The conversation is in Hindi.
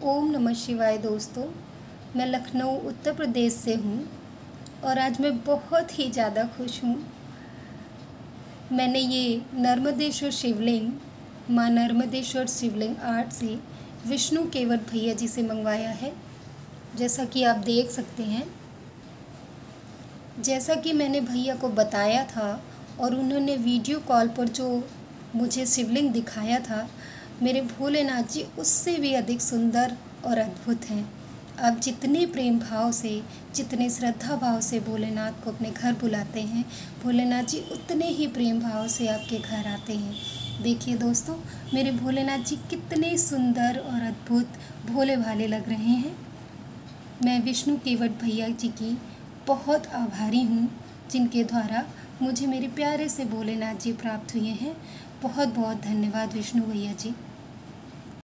ओम नमः शिवाय दोस्तों, मैं लखनऊ, उत्तर प्रदेश से हूँ और आज मैं बहुत ही ज़्यादा खुश हूँ। मैंने ये नर्मदेश्वर शिवलिंग, माँ नर्मदेश्वर शिवलिंग आर्ट से विष्णु केवट भैया जी से मंगवाया है। जैसा कि आप देख सकते हैं, जैसा कि मैंने भैया को बताया था और उन्होंने वीडियो कॉल पर जो मुझे शिवलिंग दिखाया था मेरे भोलेनाथ जी उससे भी अधिक सुंदर और अद्भुत हैं। आप जितने प्रेम भाव से, जितने श्रद्धा भाव से भोलेनाथ को अपने घर बुलाते हैं, भोलेनाथ जी उतने ही प्रेम भाव से आपके घर आते हैं। देखिए दोस्तों, मेरे भोलेनाथ जी कितने सुंदर और अद्भुत भोले भाले लग रहे हैं। मैं विष्णु केवट भैया जी की बहुत आभारी हूँ, जिनके द्वारा मुझे मेरे प्यारे से भोलेनाथ जी प्राप्त हुए हैं। बहुत बहुत धन्यवाद विष्णु भैया जी।